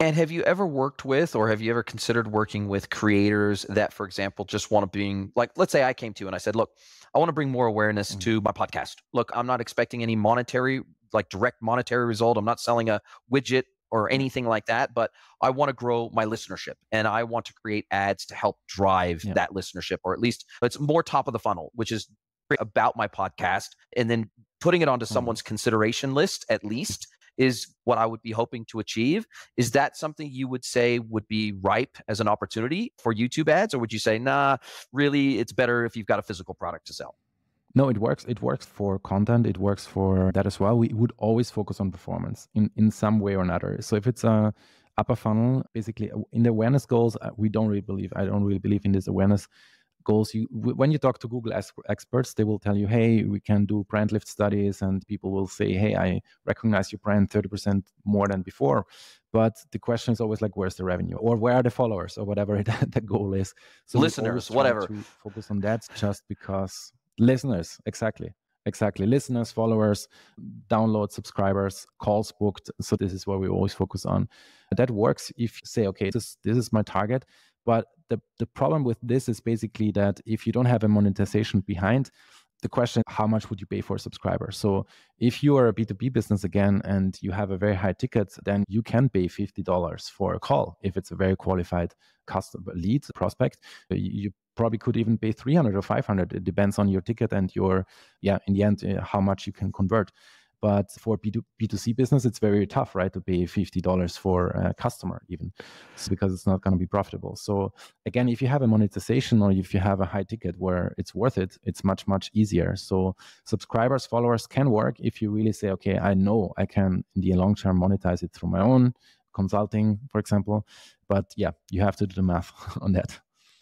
and have you ever worked with or have you ever considered working with creators that, for example, just want to bring, like, let's say I came to you and I said, look, I want to bring more awareness mm-hmm. to my podcast. Look, I'm not expecting any monetary, like direct monetary result. I'm not selling a widget or anything like that, but I want to grow my listenership and I want to create ads to help drive yeah. that listenership, or at least it's more top of the funnel, which is about my podcast and then putting it onto mm-hmm. someone's consideration list at least is what I would be hoping to achieve. Is that something you would say would be ripe as an opportunity for YouTube ads? Or would you say, nah, really, it's better if you've got a physical product to sell? No, it works. It works for content. It works for that as well. We would always focus on performance in, in some way or another. So if it's a upper funnel, basically in the awareness goals, uh, we don't really believe, I don't really believe in this awareness goals you when you talk to google experts they will tell you hey we can do brand lift studies and people will say hey i recognize your brand 30% more than before. But the question is always like where's the revenue or where are the followers or whatever <laughs> the goal is. So listeners whatever. focus on that just because listeners exactly exactly. Listeners followers download subscribers calls booked. So this is what we always focus on. That works if you say okay this this is my target but the, the problem with this is basically that if you don't have a monetization behind, the question how much would you pay for a subscriber? So if you are a b2b business again and you have a very high ticket then you can pay $50 for a call if it's a very qualified customer lead prospect. You probably could even pay 300 or 500 it depends on your ticket and your yeah in the end uh, how much you can convert but for B2, B2C business, it's very tough, right, to pay $50 for a customer, even because it's not going to be profitable. So, again, if you have a monetization or if you have a high ticket where it's worth it, it's much, much easier. So, subscribers, followers can work if you really say, okay, I know I can in the long term monetize it through my own consulting, for example. But yeah, you have to do the math <laughs> on that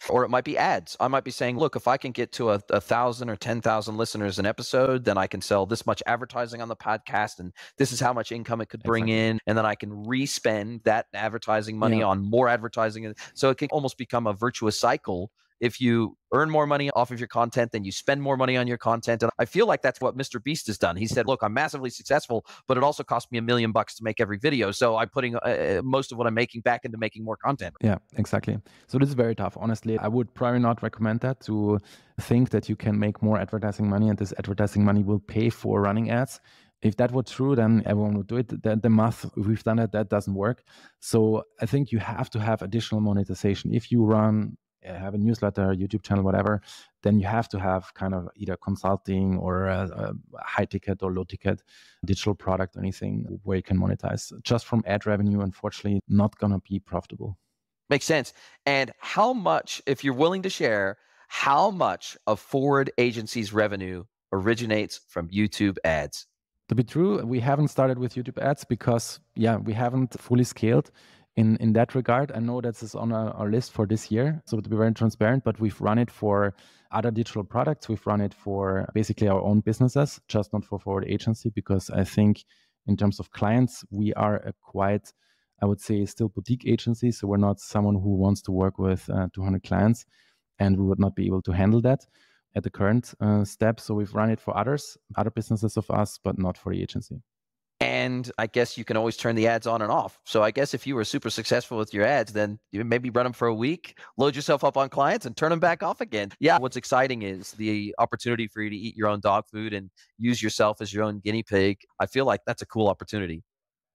or it might be ads. I might be saying, look, if I can get to a, a thousand or 10,000 listeners an episode, then I can sell this much advertising on the podcast and this is how much income it could bring exactly. in. And then I can respend that advertising money yeah. on more advertising. So it can almost become a virtuous cycle if you earn more money off of your content, then you spend more money on your content. And I feel like that's what Mr. Beast has done. He said, Look, I'm massively successful, but it also cost me a million bucks to make every video. So I'm putting uh, uh, most of what I'm making back into making more content. Yeah, exactly. So this is very tough. Honestly, I would probably not recommend that to think that you can make more advertising money and this advertising money will pay for running ads if that were true, then everyone would do it. The, the math, we've done it, that doesn't work. So I think you have to have additional monetization. If you run have a newsletter, YouTube channel, whatever, then you have to have kind of either consulting or a, a high ticket or low ticket digital product, or anything where you can monetize. Just from ad revenue, unfortunately, not going to be profitable. Makes sense. And how much, if you're willing to share, how much of Forwrd Agency's revenue originates from YouTube ads? To be true, we haven't started with YouTube ads because, yeah, we haven't fully scaled in in that regard. I know that is on our, our, list for this year. So to be very transparent, but we've run it for other digital products. We've run it for basically our own businesses, just not for Forwrd agency, because I think in terms of clients, we are a quite, I would say, still boutique agency. So we're not someone who wants to work with uh, 200 clients, and we would not be able to handle that at the current uh, step. So we've run it for others, other businesses of us, but not for the agency. And I guess you can always turn the ads on and off. So I guess if you were super successful with your ads, then you maybe run them for a week, load yourself up on clients, and turn them back off again. Yeah. What's exciting is the opportunity for you to eat your own dog food and use yourself as your own guinea pig. I feel like that's a cool opportunity.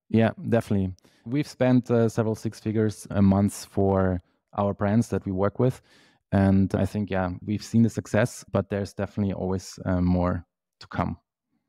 Yeah, definitely. We've spent uh, several six figures a month for our brands that we work with. And I think, yeah, we've seen the success, but there's definitely always uh, more to come.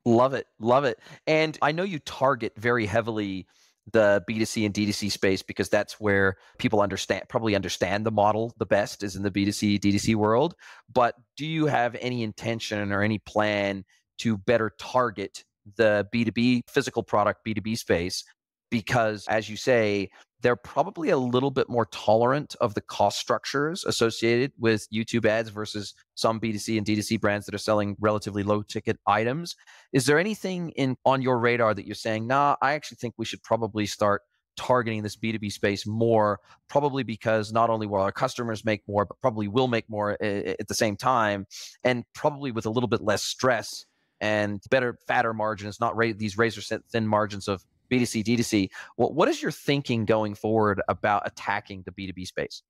Love it. Love it. And I know you target very heavily the B2C and D2C space because that's where people understand probably understand the model the best is in the B2C D2C world. But do you have any intention or any plan to better target the B2B physical product B2B space? Because as you say, they're probably a little bit more tolerant of the cost structures associated with YouTube ads versus some B2C and D2C brands that are selling relatively low ticket items. Is there anything in on your radar that you're saying, nah, I actually think we should probably start targeting this B2B space more, probably because not only will our customers make more, but probably will make more at the same time, and probably with a little bit less stress and better, fatter margins, not these razor thin margins of B2C, D2C. What, what is your thinking going forward about attacking the B2B space?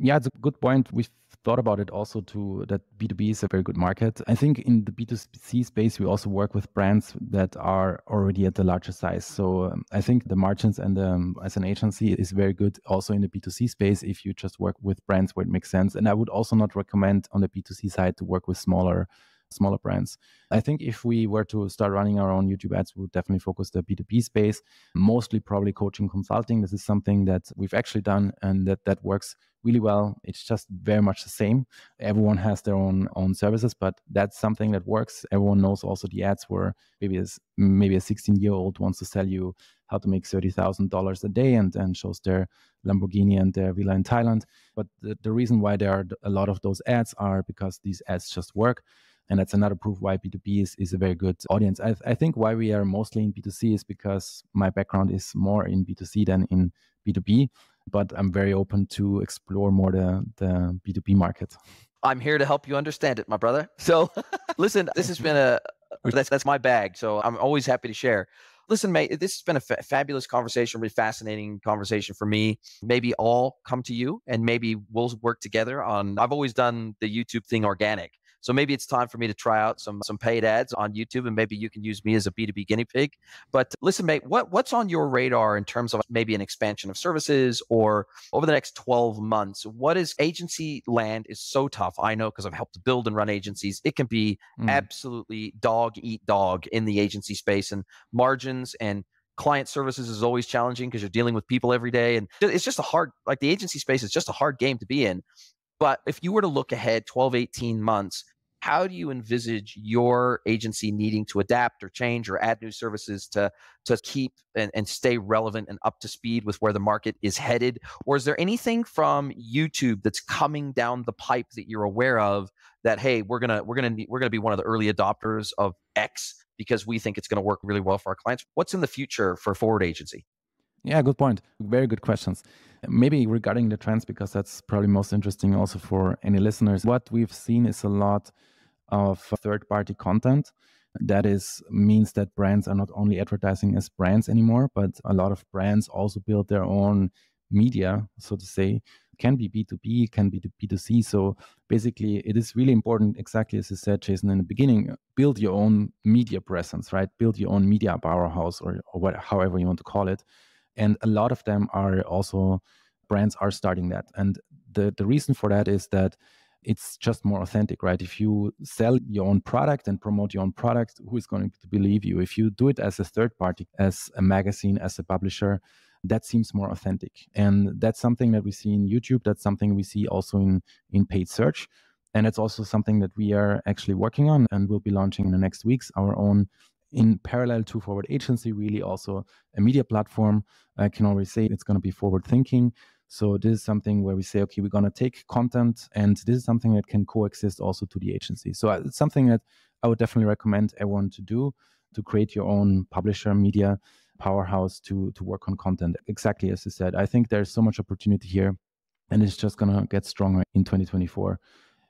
Yeah, it's a good point. We've thought about it also to that B2B is a very good market. I think in the B2C space, we also work with brands that are already at the larger size. So um, I think the margins and um, as an agency is very good also in the B2C space if you just work with brands where it makes sense. And I would also not recommend on the B2C side to work with smaller smaller brands. I think if we were to start running our own YouTube ads, we would definitely focus the B2B space, mostly probably coaching consulting. This is something that we've actually done and that that works really well. It's just very much the same. Everyone has their own own services, but that's something that works. Everyone knows also the ads where maybe as maybe a 16 year old wants to sell you how to make thirty thousand dollars a day and and shows their Lamborghini and their villa in Thailand. But the, the reason why there are a lot of those ads are because these ads just work. And that's another proof why B2B is, is a very good audience. I, I think why we are mostly in B2C is because my background is more in B2C than in B2B, but I'm very open to explore more the, the B2B market. I'm here to help you understand it, my brother. So <laughs> listen, this has been a <laughs> that's that's my bag. So I'm always happy to share. Listen, mate, this has been a fa- fabulous conversation, really fascinating conversation for me. Maybe I'll come to you and maybe we'll work together on. I've always done the YouTube thing organic. So maybe it's time for me to try out some some paid ads on YouTube, and maybe you can use me as a B two B guinea pig. But listen, mate, what what's on your radar in terms of maybe an expansion of services or over the next twelve months? What is agency land is so tough. I know because I've helped build and run agencies. It can be mm. absolutely dog eat dog in the agency space, and margins and client services is always challenging because you're dealing with people every day and it's just a hard like the agency space is just a hard game to be in but if you were to look ahead 12, 18 months, how do you envisage your agency needing to adapt or change or add new services to to keep and, and stay relevant and up to speed with where the market is headed? Or is there anything from youtube that's coming down the pipe that you're aware of that hey we're gonna we're gonna we're gonna be one of the early adopters of x because we think it's to work really well for our clients. What's in the future for Forwrd agency yeah, good point. Very good questions. Maybe regarding the trends, because that's probably most interesting also for any listeners. What we've seen is a lot of third party content. That is means that brands are not only advertising as brands anymore, but a lot of brands also build their own media, so to say. Can be B2B, can be B2C. So basically, it is really important, exactly as you said, Jason, in the beginning, build your own media presence, right? Build your own media powerhouse or, or however you want to call it and a lot of them are also brands are starting that. And the the reason for that is that it's just more authentic right? If you sell your own product and promote your own product who is going to believe you? If you do it as a third party as a magazine as a publisher that seems more authentic. And that's something that we see in youtube. That's something we see also in in paid search. And it's also something that we are actually working on and we'll be launching in the next weeks our own in parallel to Forwrd agency really also a media platform i can always say it's going to be forward thinking. So this is something where we say okay we're going to take content and this is something that can coexist also to the agency. So uh, it's something that i would definitely recommend everyone to do to create your own publisher media powerhouse to to work on content. Exactly as you said i think there's so much opportunity here and it's just going to get stronger in 2024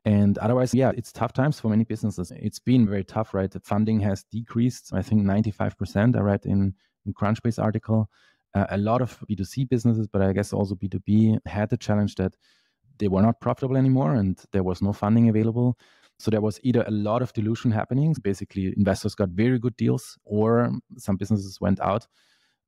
and otherwise, yeah, it's tough times for many businesses. It's been very tough, right? The funding has decreased, I think 95%. I read in, in Crunchbase article. Uh, a lot of B2C businesses, but I guess also B2B had the challenge that they were not profitable anymore and there was no funding available. So there was either a lot of dilution happening, basically investors got very good deals, or some businesses went out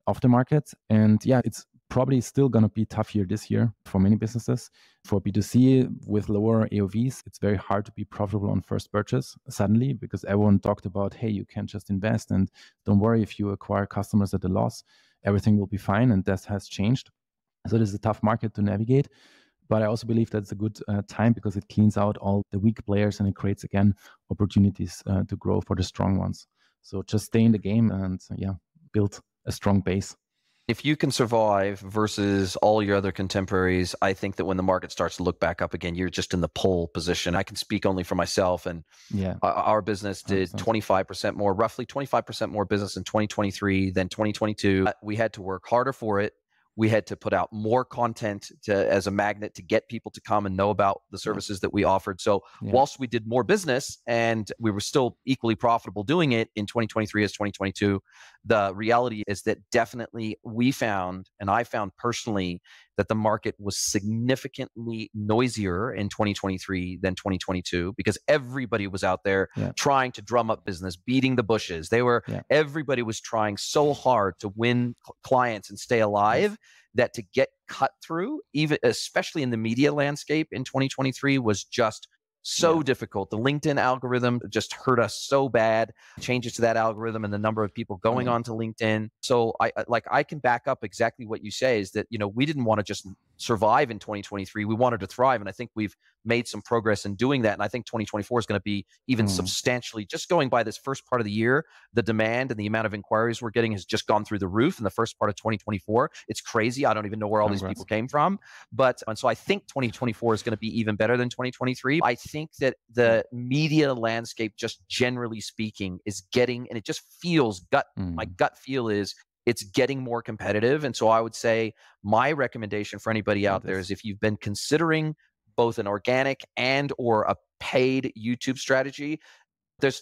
of the market. And yeah, it's probably still going to be tough year this year for many businesses. For B2C with lower AOVs, it's very hard to be profitable on first purchase suddenly because everyone talked about, hey, you can't just invest and don't worry if you acquire customers at a loss, everything will be fine. And that has changed. So this is a tough market to navigate. But I also believe that's a good uh, time because it cleans out all the weak players and it creates again opportunities uh, to grow for the strong ones. So just stay in the game and yeah, build a strong base. If you can survive versus all your other contemporaries, I think that when the market starts to look back up again, you're just in the pole position. I can speak only for myself, and yeah, our business did 25% more, roughly 25% more business in 2023 than 2022. Uh, we had to work harder for it we had to put out more content to, as a magnet to get people to come and know about the services that we offered. So yeah. whilst we did more business and we were still equally profitable doing it in 2023 as 2022, the reality is that definitely we found, and I found personally, that the market was significantly noisier in 2023 than 2022 because everybody was out there yeah. trying to drum up business, beating the bushes. They were yeah. everybody was trying so hard to win clients and stay alive that to get cut through, even especially in the media landscape in 2023 was just so yeah. difficult. The LinkedIn algorithm just hurt us so bad. Changes to that algorithm and the number of people going mm-hmm. on to LinkedIn. So I like I can back up exactly what you say is that you know we didn't want to just survive in 2023. We wanted to thrive, and I think we've made some progress in doing that. And I think 2024 is going to be even mm. substantially just going by this first part of the year. The demand and the amount of inquiries we're getting has just gone through the roof in the first part of 2024. It's crazy. I don't even know where all Congrats. these people came from. But and so I think 2024 is going to be even better than 2023. I think that the media landscape, just generally speaking, is getting and it just feels gut. Mm. My gut feel is it's getting more competitive. And so I would say my recommendation for anybody out there is if you've been considering both an organic and or a paid YouTube strategy. There's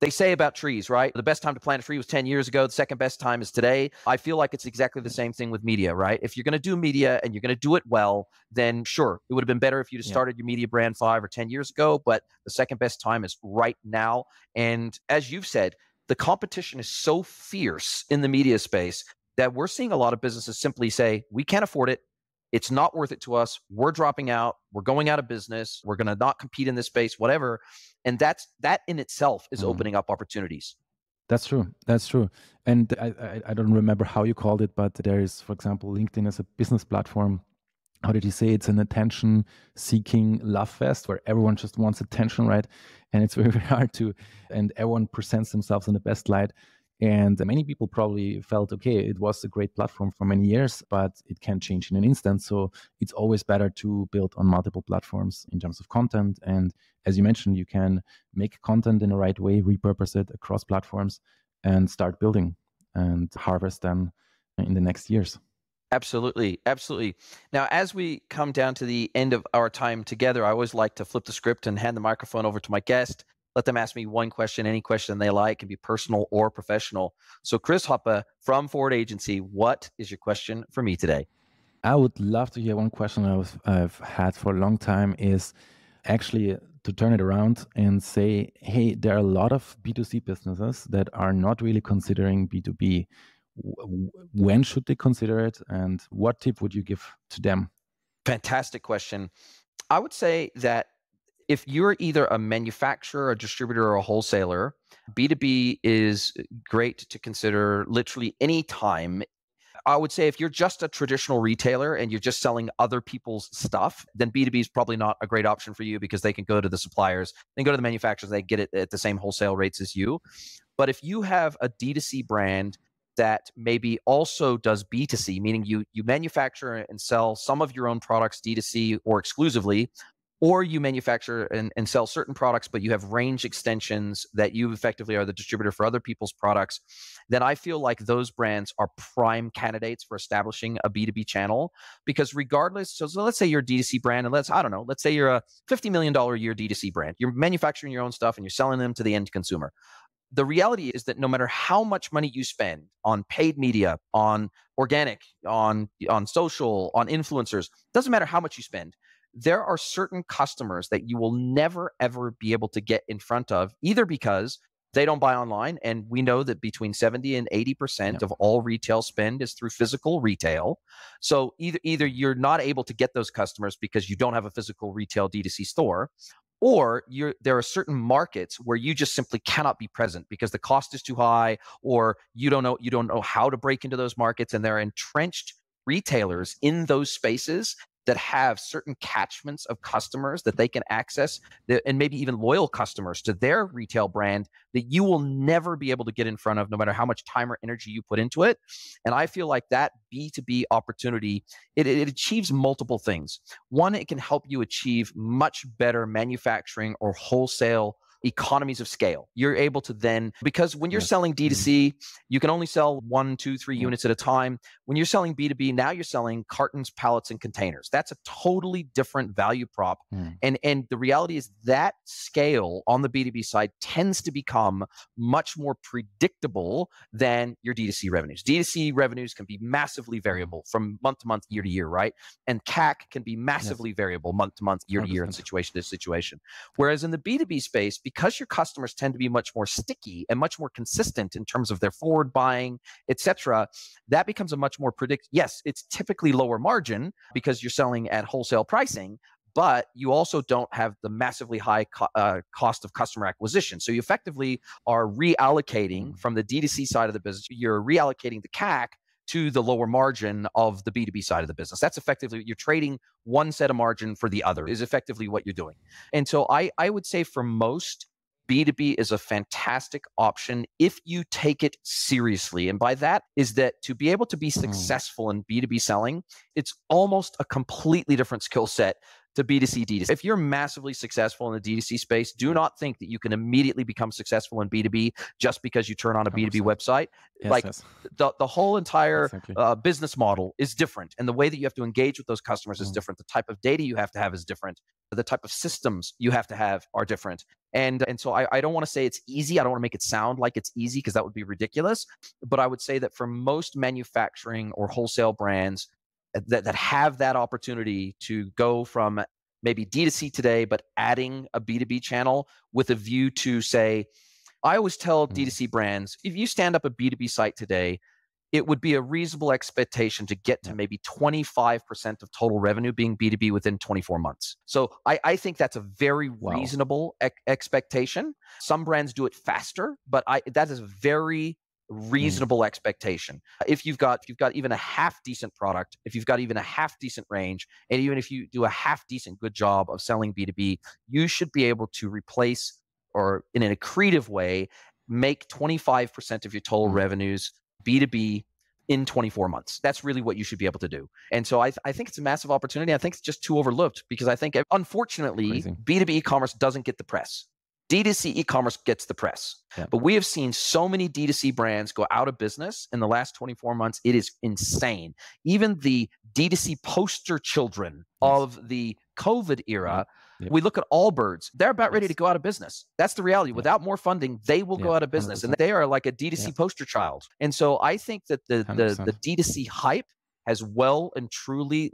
they say about trees, right? The best time to plant a tree was 10 years ago. The second best time is today. I feel like it's exactly the same thing with media, right? If you're going to do media and you're going to do it well, then sure, it would have been better if you'd yeah. started your media brand five or 10 years ago. But the second best time is right now. And as you've said, the competition is so fierce in the media space that we're seeing a lot of businesses simply say, we can't afford it. It's not worth it to us. We're dropping out. We're going out of business. We're going to not compete in this space, whatever. And that's that in itself is mm. opening up opportunities. That's true. That's true. And I, I, I don't remember how you called it, but there is, for example, LinkedIn as a business platform. How did you say it's an attention seeking love fest where everyone just wants attention, right? And it's <laughs> very hard to, and everyone presents themselves in the best light. And many people probably felt, okay, it was a great platform for many years, but it can change in an instant. So it's always better to build on multiple platforms in terms of content. And as you mentioned, you can make content in the right way, repurpose it across platforms, and start building and harvest them in the next years. Absolutely. Absolutely. Now, as we come down to the end of our time together, I always like to flip the script and hand the microphone over to my guest let them ask me one question, any question they like, can be personal or professional. So, Chris Hoppe from Forwrd Agency, what is your question for me today? I would love to hear one question I've, I've had for a long time is actually to turn it around and say, hey, there are a lot of B2C businesses that are not really considering B2B. When should they consider it? And what tip would you give to them? Fantastic question. I would say that if you're either a manufacturer, a distributor, or a wholesaler, B2B is great to consider literally any time. I would say if you're just a traditional retailer and you're just selling other people's stuff, then B2B is probably not a great option for you because they can go to the suppliers, they go to the manufacturers, they get it at the same wholesale rates as you. But if you have a D2C brand that maybe also does B2C, meaning you you manufacture and sell some of your own products D2C or exclusively, or you manufacture and, and sell certain products, but you have range extensions that you effectively are the distributor for other people's products, then I feel like those brands are prime candidates for establishing a B2B channel. Because regardless, so, so let's say you're a D2C brand, and let's, I don't know, let's say you're a $50 million a year D2C brand. You're manufacturing your own stuff and you're selling them to the end consumer the reality is that no matter how much money you spend on paid media on organic on on social on influencers doesn't matter how much you spend there are certain customers that you will never ever be able to get in front of either because they don't buy online and we know that between 70 and 80% yeah. of all retail spend is through physical retail so either either you're not able to get those customers because you don't have a physical retail D2C store or there are certain markets where you just simply cannot be present because the cost is too high or you don't know you don't know how to break into those markets and there are entrenched retailers in those spaces that have certain catchments of customers that they can access and maybe even loyal customers to their retail brand that you will never be able to get in front of no matter how much time or energy you put into it. And i feel like that b2b opportunity it, it achieves multiple things. One it can help you achieve much better manufacturing or wholesale economies of scale. You're able to then, because when you're selling D2C, mm-hmm. you can only sell one, two, three units at a time. When you're selling B2B, now you're selling cartons, pallets, and containers. That's a totally different value prop. Mm. And, and the reality is that scale on the B2B side tends to become much more predictable than your D2C revenues. D2C revenues can be massively variable from month to month, year to year, right? And CAC can be massively yes. variable month to month, year to year, and situation to situation. Whereas in the B2B space, because your customers tend to be much more sticky and much more consistent in terms of their forward buying, etc., that becomes a much more predict. Yes, it's typically lower margin because you're selling at wholesale pricing, but you also don't have the massively high co- uh, cost of customer acquisition. So you effectively are reallocating mm. from the D2C side of the business, you're reallocating the CAC to the lower margin of the B2B side of the business. That's effectively you're trading one set of margin for the other is effectively what you're doing. And so I I would say for most B2B is a fantastic option if you take it seriously. And by that is that to be able to be mm-hmm. successful in B2B selling, it's almost a completely different skill set to B2C, D2C. If you're massively successful in the D2C space, do not think that you can immediately become successful in B2B just because you turn on a B2B website. Yes, like yes. The, the whole entire exactly. uh, business model is different. And the way that you have to engage with those customers is mm. different. The type of data you have to have is different. The type of systems you have to have are different. And, and so I, I don't want to say it's easy. I don't want to make it sound like it's easy because that would be ridiculous. But I would say that for most manufacturing or wholesale brands, that, that have that opportunity to go from maybe D2C today, but adding a B2B channel with a view to say, I always tell mm. D2C brands, if you stand up a B2B site today, it would be a reasonable expectation to get to maybe 25% of total revenue being B2B within 24 months. So I, I think that's a very wow. reasonable e- expectation. Some brands do it faster, but I, that is a very Mm. Reasonable mm. expectation. If you've got if you've got even a half decent product, if you've got even a half decent range, and even if you do a half decent good job of selling B2B, you should be able to replace or in an accretive way make 25% of your total mm. revenues B2B in 24 months. That's really what you should be able to do. And so I, I think it's a massive opportunity. I think it's just too overlooked because I think, unfortunately, Crazy. B2B e commerce doesn't get the press. D2C e-commerce gets the press. Yeah. But we have seen so many D2C brands go out of business in the last 24 months. It is insane. Even the D2C poster children of the COVID era, yep. we look at Allbirds, they're about ready to go out of business. That's the reality. Without more funding, they will go out of business. 100%. And they are like a D2C poster child. And so I think that the, the, the D2C hype has well and truly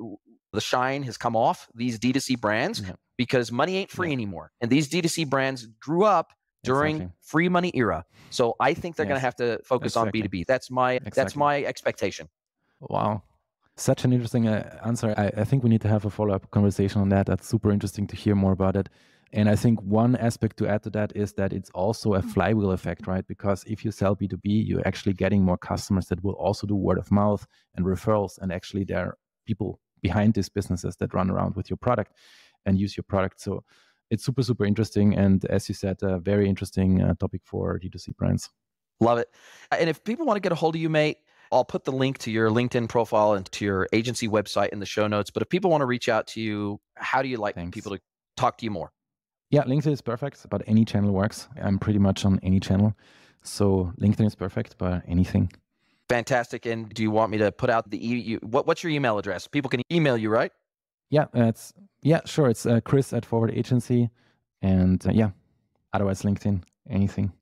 the shine has come off these D2C brands because money ain't free yeah. anymore. And these D2C brands grew up during exactly. free money era. So I think they're yes. going to have to focus exactly. on B2B. That's my exactly. that's my expectation. Wow. Such an interesting uh, answer. I, I think we need to have a follow up conversation on that. That's super interesting to hear more about it. And I think one aspect to add to that is that it's also a flywheel effect, right? Because if you sell B2B, you're actually getting more customers that will also do word of mouth and referrals. And actually, there are people behind these businesses that run around with your product and use your product. So it's super, super interesting. And as you said, a very interesting uh, topic for D2C brands. Love it. And if people want to get a hold of you, mate, I'll put the link to your LinkedIn profile and to your agency website in the show notes. But if people want to reach out to you, how do you like Thanks. people to talk to you more? Yeah, LinkedIn is perfect, but any channel works. I'm pretty much on any channel. So LinkedIn is perfect, but anything. Fantastic. And do you want me to put out the e- you, what, what's your email address? People can email you, right? Yeah, it's yeah, sure. It's uh, Chris at Forwrd Agency, and uh, yeah, otherwise LinkedIn, anything.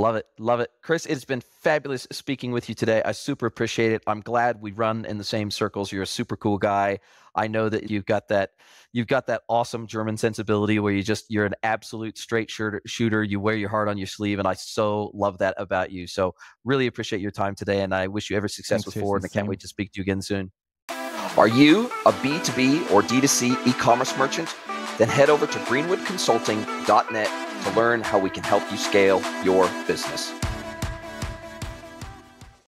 Love it. Love it. Chris, it's been fabulous speaking with you today. I super appreciate it. I'm glad we run in the same circles. You're a super cool guy. I know that you've got that you've got that awesome German sensibility where you just you're an absolute straight shooter, shooter. You wear your heart on your sleeve and I so love that about you. So really appreciate your time today and I wish you every success Thanks, with Forwrd and I can't wait to speak to you again soon. Are you a B2B or D2C e commerce merchant? Then head over to greenwoodconsulting.net to learn how we can help you scale your business.